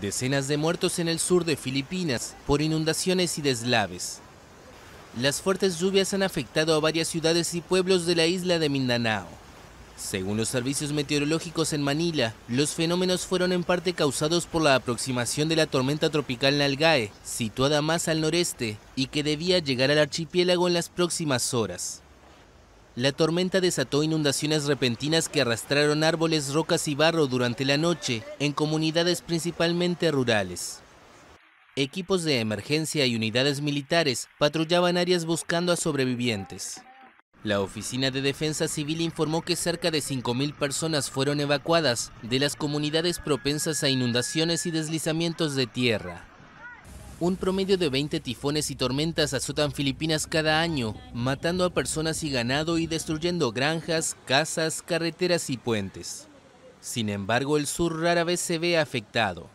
Decenas de muertos en el sur de Filipinas por inundaciones y deslaves. Las fuertes lluvias han afectado a varias ciudades y pueblos de la isla de Mindanao. Según los servicios meteorológicos en Manila, los fenómenos fueron en parte causados por la aproximación de la tormenta tropical Nalgae, situada más al noreste y que debía llegar al archipiélago en las próximas horas. La tormenta desató inundaciones repentinas que arrastraron árboles, rocas y barro durante la noche en comunidades principalmente rurales. Equipos de emergencia y unidades militares patrullaban áreas buscando a sobrevivientes. La Oficina de Defensa Civil informó que cerca de 5.000 personas fueron evacuadas de las comunidades propensas a inundaciones y deslizamientos de tierra. Un promedio de 20 tifones y tormentas azotan Filipinas cada año, matando a personas y ganado y destruyendo granjas, casas, carreteras y puentes. Sin embargo, el sur rara vez se ve afectado.